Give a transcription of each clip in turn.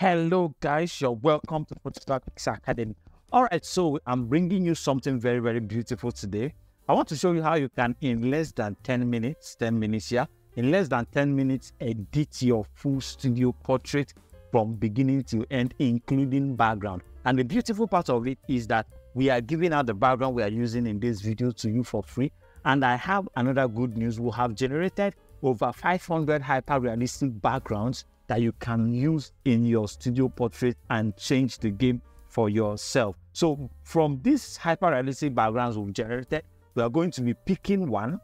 Hello, guys. You're welcome to PhotoGrafix Academy. All right, so I'm bringing you something very, very beautiful today. I want to show you how you can, in less than 10 minutes, 10 minutes here, in less than 10 minutes, edit your full studio portrait from beginning to end, including background. And the beautiful part of it is that we are giving out the background we are using in this video to you for free. And I have another good news. We have generated over 500 hyper-realistic backgrounds that you can use in your studio portrait and change the game for yourself. So from these hyper-realistic backgrounds we've generated, we are going to be picking one.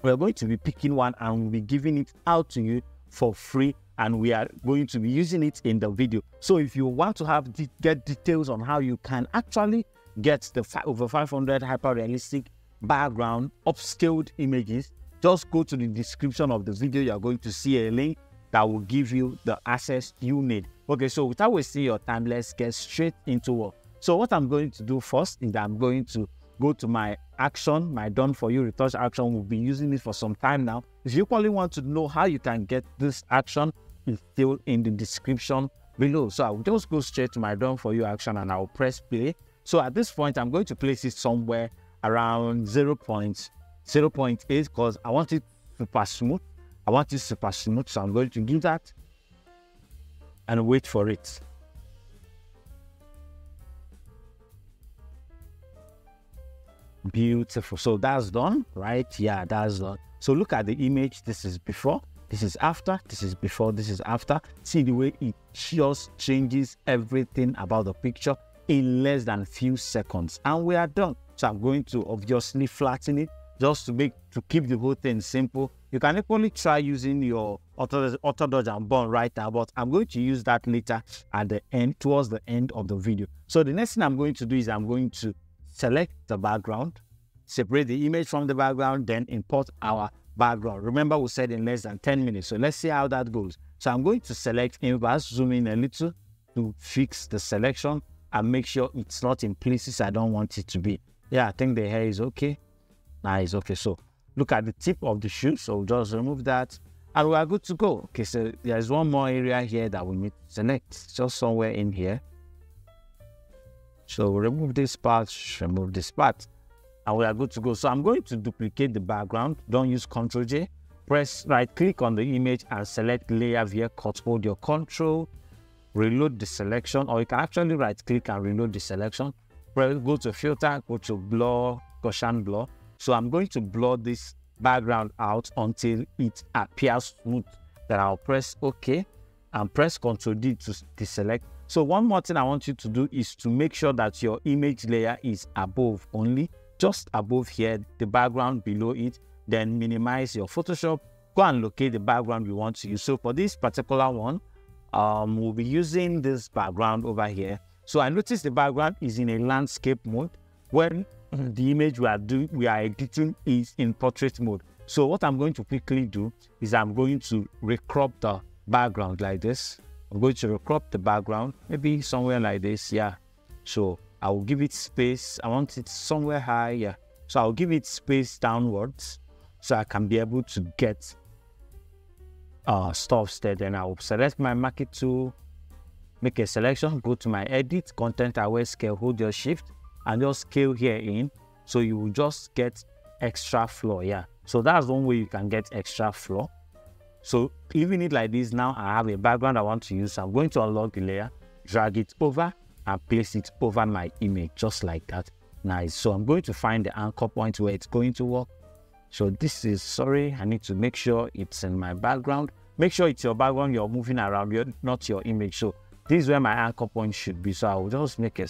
We are going to be picking one and we'll be giving it out to you for free and we are going to be using it in the video. So if you want to have de get details on how you can actually get the over 500 hyper-realistic background upscaled images, just go to the description of the video. You're going to see a link that will give you the access you need. Okay, so without wasting your time, let's get straight into work. So what I'm going to do first is I'm going to go to my action, my done for you retouch action. We'll be using it for some time now. If you probably want to know how you can get this action, it's still in the description below. So I'll just go straight to my done for you action and I'll press play. So at this point, I'm going to place it somewhere around 0. 0.8 because I want it super smooth. I want it super smooth, so I'm going to do that and wait for it. Beautiful. So that's done, right? Yeah, that's done. So look at the image. This is before, this is after, this is before, this is after. See the way it just changes everything about the picture in less than a few seconds. And we are done. So I'm going to obviously flatten it just to make to keep the whole thing simple. You can equally try using your auto, dodge and burn right now, but I'm going to use that later at the end, towards the end of the video. So the next thing I'm going to do is I'm going to select the background, separate the image from the background, then import our background. Remember we said in less than 10 minutes. So let's see how that goes. So I'm going to select inverse, zoom in a little to fix the selection and make sure it's not in places I don't want it to be. Yeah, I think the hair is okay. Nice. Okay, so look at the tip of the shoe. So just remove that and we are good to go. Okay, so there's one more area here that we need to select, just somewhere in here. So remove this part, remove this part, and we are good to go. So I'm going to duplicate the background. Don't use Ctrl J. Press right click on the image and select layer via cut. Hold your control, reload the selection, or you can actually right click and reload the selection. Press, go to filter, go to blur, Gaussian blur so I'm going to blur this background out until it appears smooth. Then I'll press OK and press Ctrl D to deselect. So one more thing I want you to do is to make sure that your image layer is above only, just above here, the background below it. Then minimize your Photoshop. Go and locate the background you want to use. So for this particular one, um, we'll be using this background over here. So I notice the background is in a landscape mode. When the image we are doing, we are editing is in portrait mode. So what I'm going to quickly do is I'm going to recrop the background like this. I'm going to recrop the background, maybe somewhere like this, yeah. So I will give it space. I want it somewhere high, yeah. So I'll give it space downwards so I can be able to get uh, stuff there. Then I'll select my marquee tool, make a selection, go to my edit, content aware scale, hold your shift, and just scale here in so you will just get extra floor yeah. So that's one way you can get extra floor. So even it like this now i have a background i want to use i'm going to unlock the layer drag it over and place it over my image just like that. Nice. So i'm going to find the anchor point where it's going to work. So this is sorry i need to make sure it's in my background. Make sure it's your background you're moving around you're not your image. So this is where my anchor point should be. So i will just make a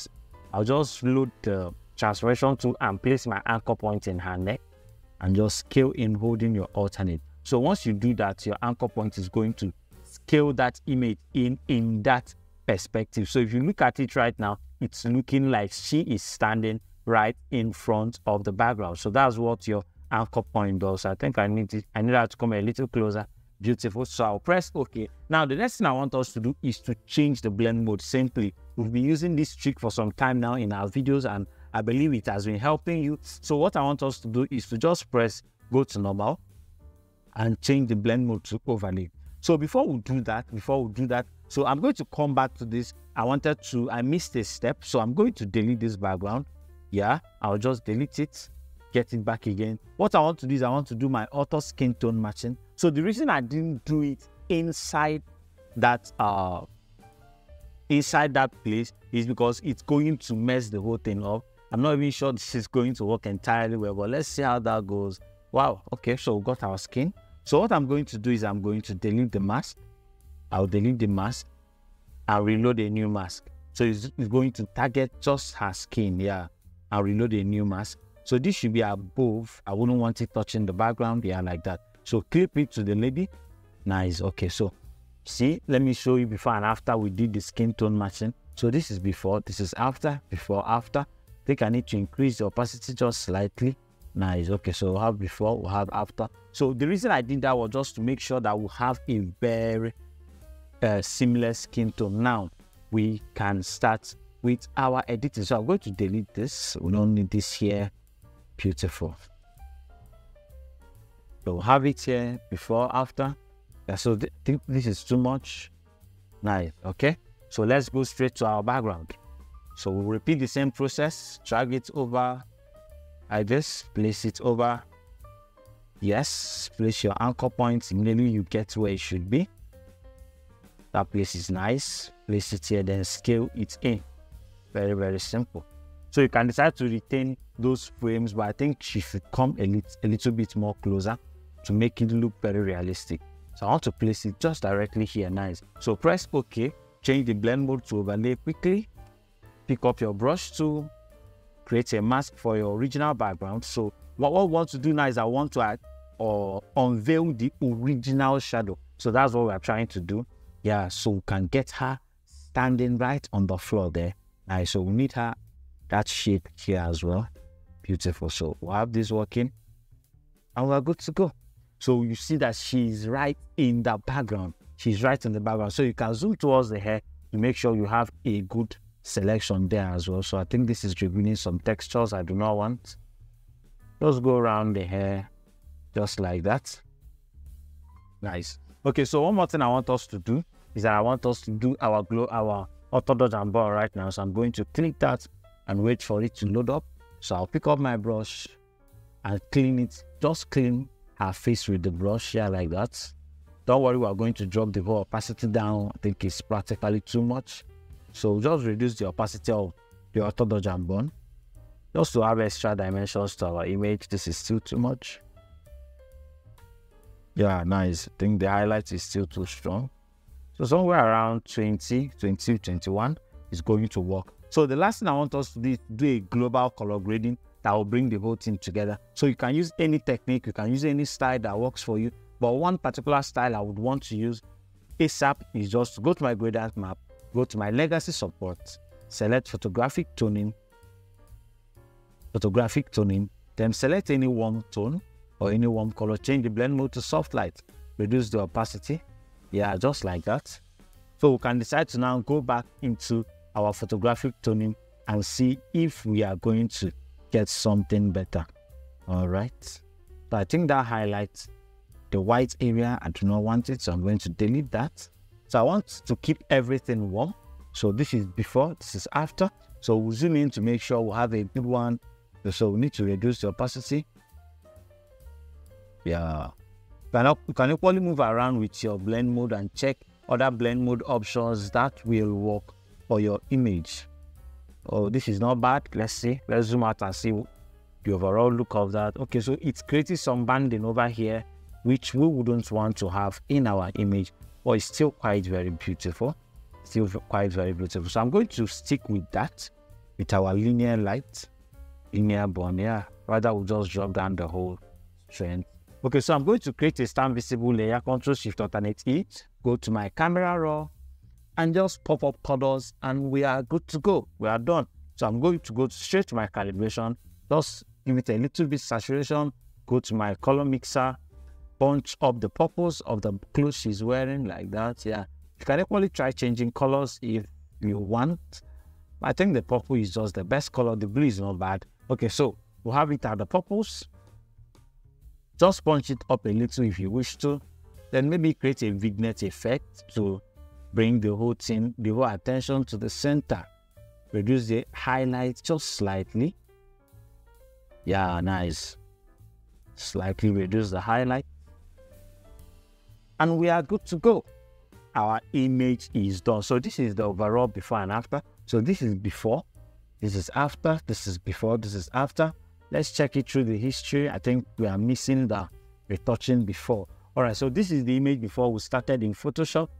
I'll just load the transformation tool and place my anchor point in her neck and just scale in holding your alternate. So once you do that, your anchor point is going to scale that image in in that perspective. So if you look at it right now, it's looking like she is standing right in front of the background. So that's what your anchor point does. I think I need it, I need her to come a little closer. Beautiful. So I'll press OK. Now the next thing I want us to do is to change the blend mode simply We've been using this trick for some time now in our videos and I believe it has been helping you. So what I want us to do is to just press go to normal and change the blend mode to overlay. So before we do that, before we do that, So I'm going to come back to this. I wanted to, I missed a step. So I'm going to delete this background. Yeah, I'll just delete it, get it back again. What I want to do is I want to do my auto skin tone matching. So the reason I didn't do it inside that uh inside that place is because it's going to mess the whole thing up. I'm not even sure this is going to work entirely well, but let's see how that goes. Wow, okay, so we got our skin. So what I'm going to do is I'm going to delete the mask. I'll delete the mask and reload a new mask. So it's, it's going to target just her skin, yeah. I'll reload a new mask. So this should be above. I wouldn't want it touching the background, yeah, like that. So clip it to the lady. Nice, okay, so see, let me show you before and after we did the skin tone matching. So this is before, this is after, before, after think I need to increase the opacity just slightly. Nice. Okay, so we'll have before, we'll have after. So the reason I did that was just to make sure that we have a very uh, similar skin tone. Now we can start with our editing. So I'm going to delete this. We don't need this here. Beautiful. So we'll have it here before, after. Yeah, so th think this is too much. Nice. Okay. So let's go straight to our background. So we'll repeat the same process, drag it over like this, place it over. Yes, place your anchor point, immediately you get where it should be. That place is nice. Place it here, then scale it in. Very, very simple. So you can decide to retain those frames, but I think she should come a, lit a little bit more closer to make it look very realistic. So I want to place it just directly here, nice. So press OK, change the blend mode to overlay quickly pick up your brush tool, create a mask for your original background. So what, I want to do now is I want to add or unveil the original shadow. So that's what we're trying to do. Yeah, so we can get her standing right on the floor there. Nice. So we need her that shape here as well. Beautiful. So we'll have this working and we're good to go. So you see that she's right in the background. She's right in the background. So you can zoom towards the hair to make sure you have a good selection there as well. So I think this is revealing some textures I do not want. Just go around the hair just like that. Nice. Okay, so one more thing I want us to do is that I want us to do our glow, our auto dodge and burn right now. So I'm going to click that and wait for it to load up. So I'll pick up my brush and clean it, just clean her face with the brush here like that. Don't worry, we're going to drop the whole opacity down. I think it's practically too much. So just reduce the opacity of the auto dodge and burn. Just to have extra dimensions to our image. This is still too much. Yeah, nice. I think the highlight is still too strong. So somewhere around 20, 20, 21 is going to work. So the last thing I want us to do is do a global color grading that will bring the whole thing together. So you can use any technique, you can use any style that works for you. But one particular style I would want to use ASAP is just go to my gradient map, go to my legacy support, select photographic toning, photographic toning, then select any warm tone or any warm color, change the blend mode to soft light, reduce the opacity, yeah, just like that. So we can decide to now go back into our photographic toning and see if we are going to get something better. All right. So I think that highlights the white area. I do not want it, so I'm going to delete that. So I want to keep everything warm. So this is before, this is after. So we'll zoom in to make sure we have a good one. So we need to reduce the opacity. Yeah. You can equally move around with your blend mode and check other blend mode options that will work for your image. Oh, this is not bad. Let's see. Let's zoom out and see the overall look of that. Okay, so it's creating some banding over here, which we wouldn't want to have in our image but it's still quite very beautiful. Still quite very beautiful. So I'm going to stick with that, with our linear light, linear burn. Yeah, rather we'll just drop down the whole strength. Okay, so I'm going to create a stamp visible layer, Control Shift Alternate E, go to my camera raw, and just pop up colors, and we are good to go. We are done. So I'm going to go straight to my calibration, just give it a little bit saturation, go to my color mixer, bunch up the purpose of the clothes she's wearing like that. Yeah, you can equally try changing colors if you want. I think the purple is just the best color. The blue is not bad. Okay, so we'll have it at the purples. Just punch it up a little if you wish to. Then maybe create a vignette effect to bring the whole thing, the whole attention to the center. Reduce the highlight just slightly. Yeah, nice. Slightly reduce the highlight. And we are good to go. Our image is done. So this is the overall before and after. So this is before, this is after, this is before, this is after. Let's check it through the history. I think we are missing the retouching before. All right, so this is the image before we started in Photoshop.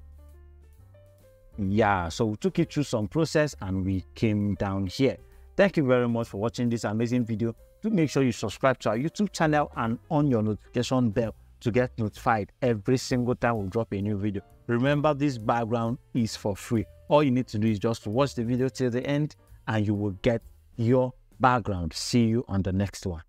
Yeah, so we took it through some process and we came down here. Thank you very much for watching this amazing video. Do make sure you subscribe to our YouTube channel and on your notification bell to get notified every single time we drop a new video. Remember, this background is for free. All you need to do is just watch the video till the end and you will get your background. See you on the next one.